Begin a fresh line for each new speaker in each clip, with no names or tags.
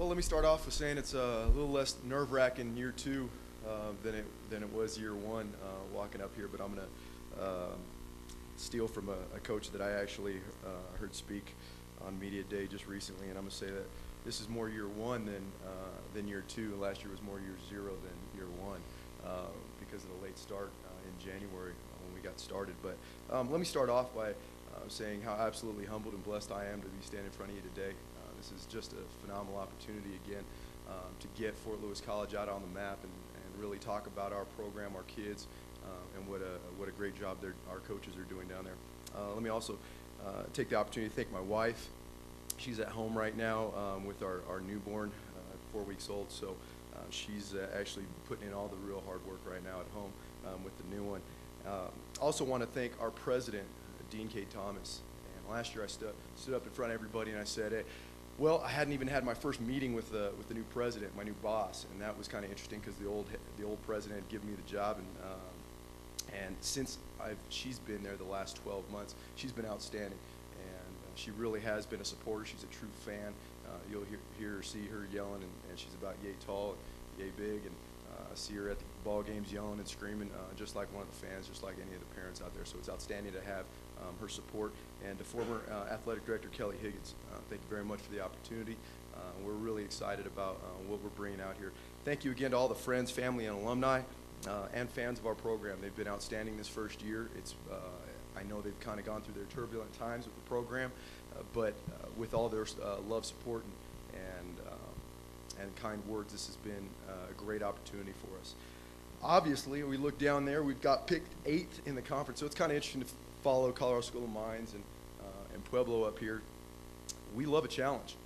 Well, let me start off with saying it's uh, a little less nerve-wracking year two uh, than it than it was year one uh, walking up here. But I'm gonna uh, steal from a, a coach that I actually uh, heard speak on media day just recently, and I'm gonna say that this is more year one than uh, than year two. Last year was more year zero than year one because of the late start in January when we got started. But um, let me start off by saying how absolutely humbled and blessed I am to be standing in front of you today. This is just a phenomenal opportunity again um, to get Fort Lewis College out on the map and, and really talk about our program, our kids, uh, and what a what a great job our coaches are doing down there. Uh, let me also uh, take the opportunity to thank my wife. She's at home right now um, with our, our newborn, uh, four weeks old. So uh, she's uh, actually putting in all the real hard work right now at home um, with the new one. Um, also want to thank our president, Dene Kay Thomas. And last year I stood, stood up in front of everybody and I said, hey, well, I hadn't even had my first meeting with the with the new president, my new boss, and that was kind of interesting because the old the old president had given me the job, and um, and since I've she's been there the last 12 months, she's been outstanding, and uh, she really has been a supporter. She's a true fan. Uh, you'll hear, hear see her yelling, and, and she's about yay tall, and yay big, and uh, see her at the ball games yelling and screaming, uh, just like one of the fans, just like any of the parents out there. So it's outstanding to have um, her support. And to former uh, athletic director Kelly Higgins, uh, thank you very much for the opportunity. Uh, we're really excited about uh, what we're bringing out here. Thank you again to all the friends, family, and alumni, uh, and fans of our program. They've been outstanding this first year. It's I know they've kind of gone through their turbulent times with the program, but with all their love, support, and and, and kind words, this has been a great opportunity for us. Obviously, we look down there. We've got picked eighth in the conference, so it's kind of interesting to follow Colorado School of Mines and uh, and Pueblo up here. We love a challenge,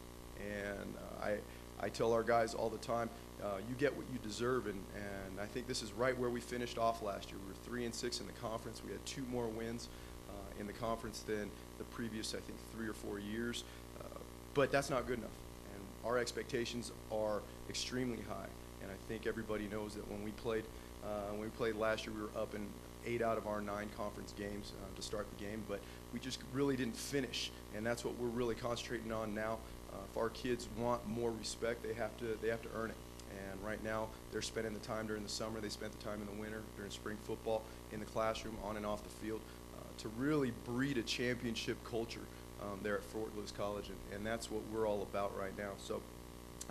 and uh, I I tell our guys all the time, uh, you get what you deserve, and and I think this is right where we finished off last year. We were three and six in the conference. We had two more wins uh, in the conference than the previous, I think, three or four years. Uh, but that's not good enough, and our expectations are extremely high. And I think everybody knows that when we played uh, when we played last year, we were up in eight out of our nine conference games uh, to start the game, but we just really didn't finish, and that's what we're really concentrating on now. Uh, if our kids want more respect, they have to they have to earn it. And right now, they're spending the time during the summer. They spent the time in the winter during spring football in the classroom, on and off the field, uh, to really breed a championship culture um, there at Fort Lewis College, and, and that's what we're all about right now. So.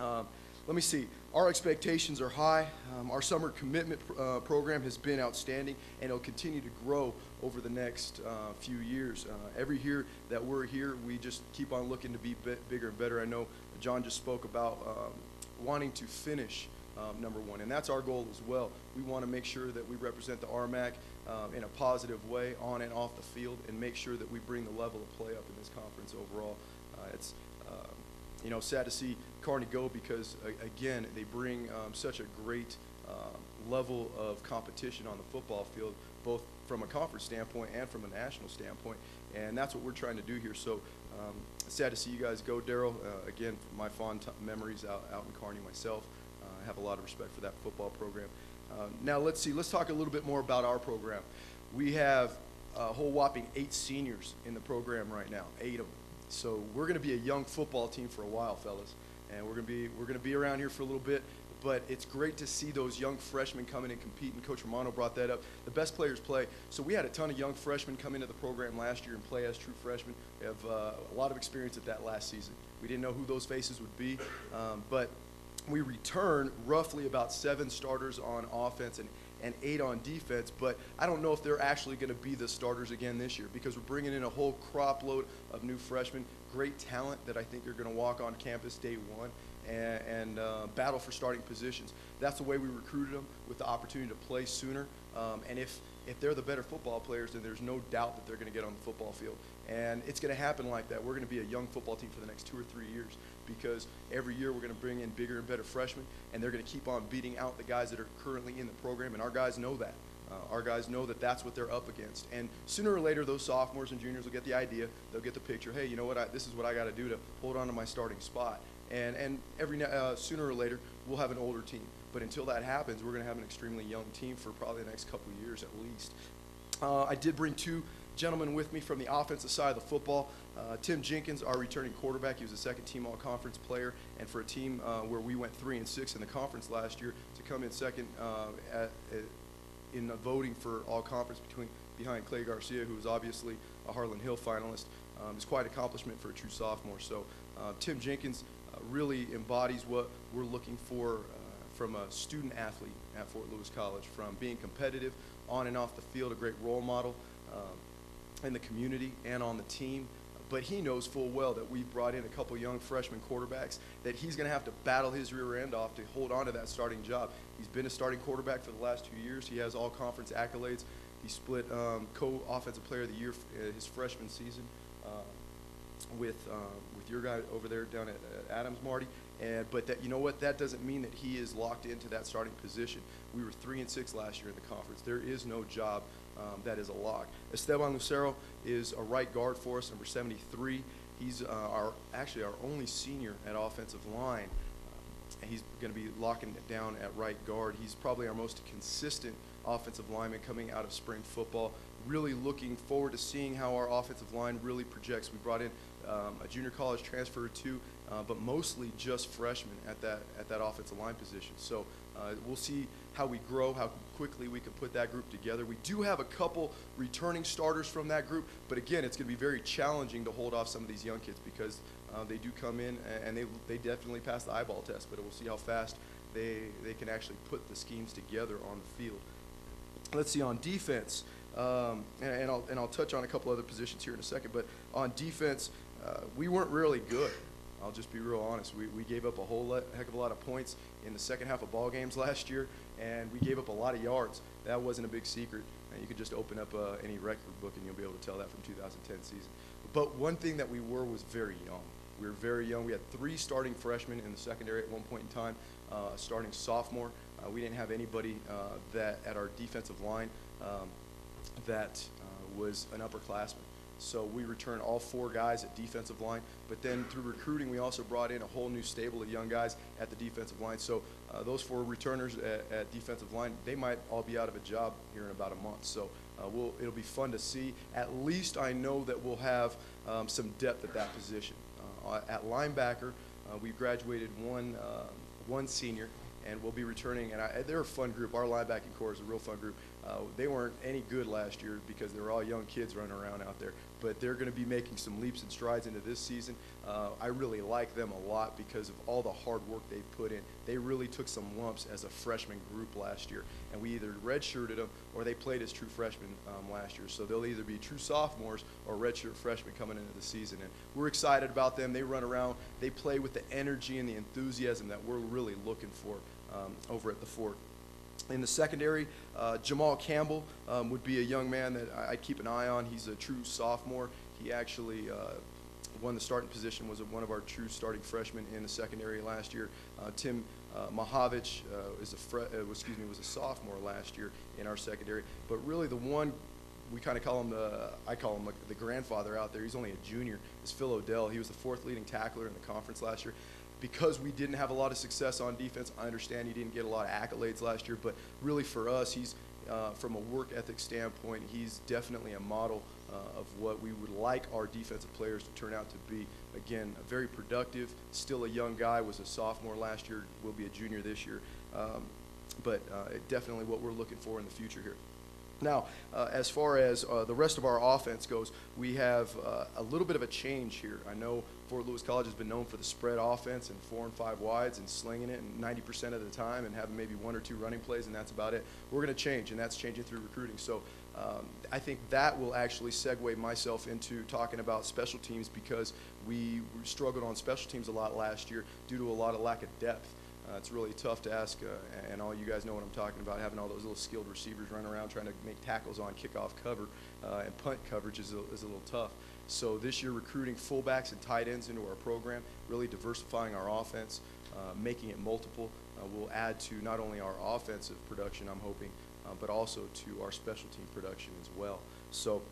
Um, let me see. Our expectations are high. Um, our summer commitment uh, program has been outstanding, and it'll continue to grow over the next uh, few years. Uh, every year that we're here, we just keep on looking to be bigger and better. I know John just spoke about um, wanting to finish um, number one, and that's our goal as well. We want to make sure that we represent the RMAC um, in a positive way on and off the field, and make sure that we bring the level of play up in this conference overall. Uh, it's you know, sad to see Kearney go because, uh, again, they bring um, such a great uh, level of competition on the football field, both from a conference standpoint and from a national standpoint. And that's what we're trying to do here. So um, sad to see you guys go, Daryl. Uh, again, my fond memories out, out in Kearney myself. Uh, I have a lot of respect for that football program. Uh, now, let's see. Let's talk a little bit more about our program. We have a whole whopping eight seniors in the program right now, eight of them. So we're going to be a young football team for a while, fellas, and we're going to be we're going to be around here for a little bit. But it's great to see those young freshmen come in and compete. And Coach Romano brought that up. The best players play. So we had a ton of young freshmen come into the program last year and play as true freshmen. We have uh, a lot of experience at that last season. We didn't know who those faces would be, um, but we return roughly about seven starters on offense and and eight on defense, but I don't know if they're actually going to be the starters again this year because we're bringing in a whole crop load of new freshmen, great talent that I think are going to walk on campus day one and, and uh, battle for starting positions. That's the way we recruited them with the opportunity to play sooner. Um, and if, if they're the better football players, then there's no doubt that they're going to get on the football field. And it's going to happen like that. We're going to be a young football team for the next two or three years because every year we're going to bring in bigger and better freshmen, and they're going to keep on beating out the guys that are currently in the program, and our guys know that. Uh, our guys know that that's what they're up against. And sooner or later, those sophomores and juniors will get the idea. They'll get the picture. Hey, you know what? I, this is what I got to do to hold on to my starting spot. And, and every uh, sooner or later, we'll have an older team. But until that happens, we're going to have an extremely young team for probably the next couple years at least. Uh, I did bring two gentlemen with me from the offensive side of the football. Uh, Tim Jenkins, our returning quarterback, he was a second team all conference player. And for a team uh, where we went three and six in the conference last year, to come in second uh, at, in the voting for all conference between behind Clay Garcia, who was obviously a Harlan Hill finalist, um, is quite an accomplishment for a true sophomore. So uh, Tim Jenkins uh, really embodies what we're looking for uh, from a student athlete at Fort Lewis College, from being competitive on and off the field, a great role model um, in the community and on the team. But he knows full well that we've brought in a couple young freshman quarterbacks that he's going to have to battle his rear end off to hold on to that starting job. He's been a starting quarterback for the last two years. He has all conference accolades. He split um, co-offensive player of the year uh, his freshman season uh, with um, with your guy over there down at, at Adams, Marty. And but that you know what that doesn't mean that he is locked into that starting position. We were three and six last year in the conference. There is no job um, that is a lock. Esteban Lucero is a right guard for us, number 73. He's uh, our actually our only senior at offensive line. And he's going to be locking it down at right guard. He's probably our most consistent offensive lineman coming out of spring football. Really looking forward to seeing how our offensive line really projects. We brought in um, a junior college transfer two, uh, but mostly just freshmen at that at that offensive line position. So uh, we'll see how we grow, how quickly we can put that group together. We do have a couple returning starters from that group, but again, it's going to be very challenging to hold off some of these young kids because uh, they do come in and they they definitely pass the eyeball test. But we'll see how fast they they can actually put the schemes together on the field. Let's see on defense. Um, and, and, I'll, and I'll touch on a couple other positions here in a second, but on defense, uh, we weren't really good. I'll just be real honest. We, we gave up a whole le- heck of a lot of points in the second half of ball games last year, and we gave up a lot of yards. That wasn't a big secret. And you could just open up uh, any record book and you'll be able to tell that from 2010 season. But one thing that we were was very young. We were very young. We had three starting freshmen in the secondary at one point in time, uh, starting sophomore. Uh, we didn't have anybody uh, that at our defensive line um, that uh, was an upperclassman. So we returned all four guys at defensive line. But then through recruiting, we also brought in a whole new stable of young guys at the defensive line. So uh, those four returners at, at, defensive line, they might all be out of a job here in about a month. So uh, we'll, it'll be fun to see. At least I know that we'll have um, some depth at that position. Uh, at linebacker, uh, we graduated one, uh, one senior and we'll be returning. And I, they're a fun group. Our linebacking corps is a real fun group. Uh, they weren't any good last year because they were all young kids running around out there. But they're going to be making some leaps and strides into this season. Uh, I really like them a lot because of all the hard work they put in. They really took some lumps as a freshman group last year, and we either redshirted them or they played as true freshmen um, last year. So they'll either be true sophomores or redshirt freshmen coming into the season. And we're excited about them. They run around. They play with the energy and the enthusiasm that we're really looking for um, over at the fort. In the secondary, uh, Jamal Campbell um, would be a young man that I'd keep an eye on. He's a true sophomore. He actually uh, won the starting position, was one of our true starting freshmen in the secondary last year. Uh, Tim uh, Mahavich uh, is a uh, excuse me was a sophomore last year in our secondary. But really, the one we kind of call him the I call him the grandfather out there. He's only a junior. Is Phil Odell. He was the fourth leading tackler in the conference last year because we didn't have a lot of success on defense, I understand he didn't get a lot of accolades last year, but really for us, he's uh, from a work ethic standpoint, he's definitely a model uh, of what we would like our defensive players to turn out to be. Again, very productive, still a young guy, was a sophomore last year, will be a junior this year, um, but uh, definitely what we're looking for in the future here. Now, uh, as far as uh, the rest of our offense goes, we have uh, a little bit of a change here. I know Fort Lewis College has been known for the spread offense and four and five wides and slinging it 90% of the time and having maybe one or two running plays, and that's about it. We're going to change, and that's changing through recruiting. So um, I think that will actually segue myself into talking about special teams because we struggled on special teams a lot last year due to a lot of lack of depth. Uh, it's really tough to ask, uh, and all you guys know what I'm talking about, having all those little skilled receivers run around trying to make tackles on kickoff cover uh, and punt coverage is a, is a little tough. So this year, recruiting fullbacks and tight ends into our program, really diversifying our offense, uh, making it multiple, uh, will add to not only our offensive production, I'm hoping, uh, but also to our special team production as well. So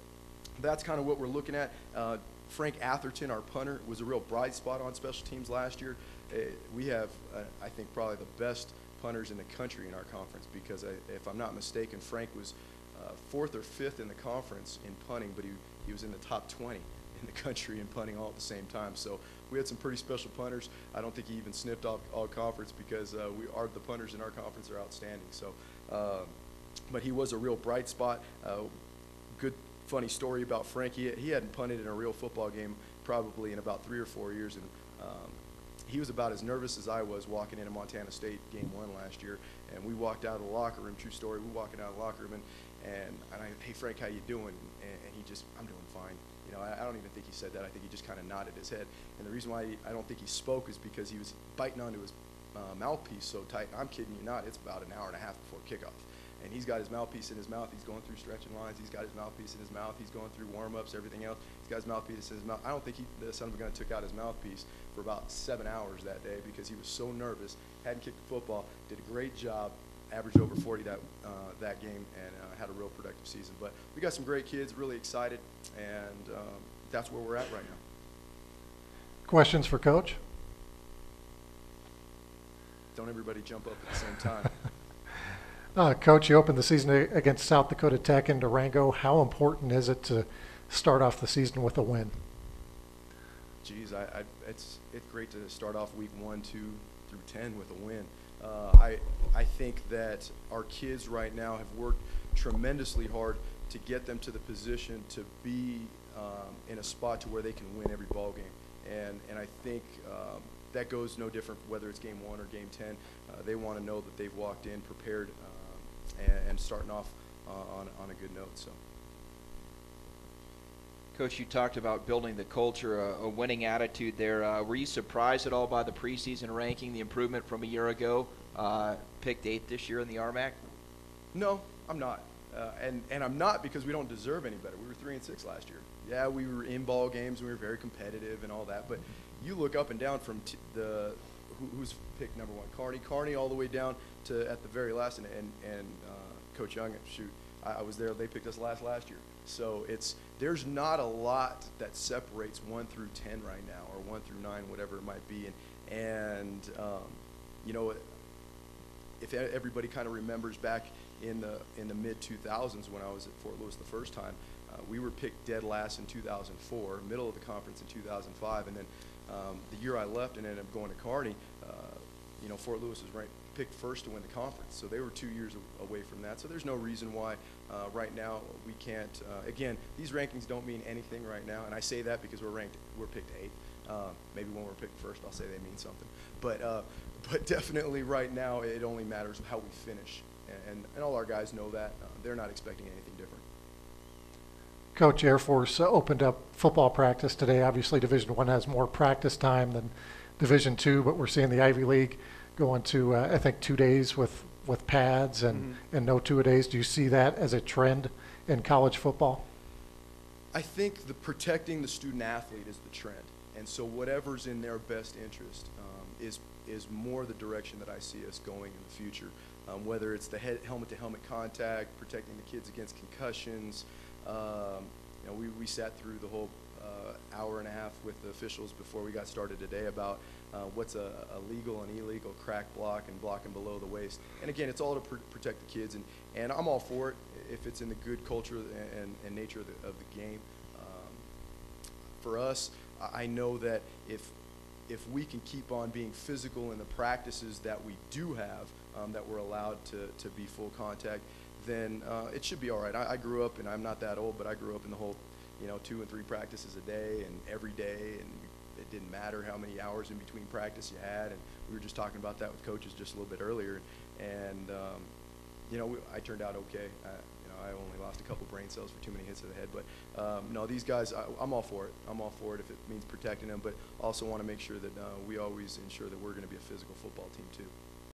that's kind of what we're looking at. Frank Atherton, our punter, was a real bright spot on special teams last year. Uh, we have, uh, I think, probably the best punters in the country in our conference because I, if I'm not mistaken, Frank was uh, fourth or fifth in the conference in punting, but he, he was in the top 20 in the country in punting all at the same time. So we had some pretty special punters. I don't think he even sniffed off all conference because uh, we are the punters in our conference are outstanding. So, uh, but he was a real bright spot. Uh, good funny story about Frank. He, he hadn't punted in a real football game probably in about three or four years, and um, he was about as nervous as I was walking into Montana State game one last year. And we walked out of the locker room. True story. We walking out of the locker room, and and, and I, hey Frank, how you doing? And, and he just, I'm doing fine. You know, I, I don't even think he said that. I think he just kind of nodded his head. And the reason why he, I don't think he spoke is because he was biting onto his uh, mouthpiece so tight. I'm kidding you not. It's about an hour and a half before kickoff and he's got his mouthpiece in his mouth. He's going through stretching lines. He's got his mouthpiece in his mouth. He's going through warm-ups, everything else. He's got his mouthpiece in his mouth. I don't think he, the son of a gun took out his mouthpiece for about seven hours that day because he was so nervous. Hadn't kicked the football. Did a great job. Averaged over 40 that uh, that game and uh, had a real productive season. But we got some great kids. Really excited, and um, that's where we're at right now.
Questions for Coach?
Don't everybody jump up at the same time.
Uh, Coach, you opened the season against South Dakota Tech in Durango. How important is it to start off the season with a win?
Geez, I, I, it's it's great to start off week one, two through ten with a win. Uh, I I think that our kids right now have worked tremendously hard to get them to the position to be um, in a spot to where they can win every ball game, and and I think um, that goes no different whether it's game one or game ten. Uh, they want to know that they've walked in prepared. Uh, and, and starting off uh, on, on a good note. So.
Coach, you talked about building the culture, a, a winning attitude there. Uh, were you surprised at all by the preseason ranking, the improvement from a year ago? Uh, picked eighth this year in the RMAC?
No, I'm not. Uh, and, and I'm not because we don't deserve any better. We were three and six last year. Yeah, we were in ball games. And we were very competitive and all that. But you look up and down from t- the who, who's picked number one, Kearney, Kearney, all the way down to at the very last, and and, and uh, Coach Young, shoot, I, I was there. They picked us last last year. So it's there's not a lot that separates one through ten right now, or one through nine, whatever it might be, and and um, you know if everybody kind of remembers back in the in the mid 2000s when I was at Fort Lewis the first time, uh, we were picked dead last in 2004, middle of the conference in 2005, and then um, the year I left and ended up going to Kearney, uh, you know, Fort Lewis was ranked picked first to win the conference. So they were two years away from that. So there's no reason why uh, right now we can't. Uh, again, these rankings don't mean anything right now, and I say that because we're ranked, we're picked eighth. Uh, maybe when we're picked first, I'll say they mean something. But uh, but definitely right now, it only matters how we finish, and and all our guys know that. Uh, they're not expecting anything different.
Coach, Air Force opened up football practice today. Obviously, Division One has more practice time than Division Two, but we're seeing the Ivy League going to uh, I think two days with with pads and
Mhm.
and no two a days. Do you see that as a trend in college football?
I think the protecting the student athlete is the trend, and so whatever's in their best interest um, is is more the direction that I see us going in the future. Um, whether it's the helmet-to-helmet contact, protecting the kids against concussions. Um, you know, we, we sat through the whole uh, hour and a half with the officials before we got started today about uh, what's a, a legal and illegal crack block and blocking below the waist. And again, it's all to pr- protect the kids, and, and I'm all for it if it's in the good culture and, and, nature of the, of the game. Um, for us, I I know that if if we can keep on being physical in the practices that we do have, um, that we're allowed to, to be full contact, then uh, it should be all right. I, I grew up, and I'm not that old, but I grew up in the whole, you know, two and three practices a day and every day, and it didn't matter how many hours in between practice you had. And we were just talking about that with coaches just a little bit earlier, and um, you know, we, I turned out okay. Uh, you know, I only lost a couple brain cells for too many hits to the head, but um, no, these guys, I, I'm all for it. I'm all for it if it means protecting them, but also want to make sure that uh, we always ensure that we're going to be a physical football team too.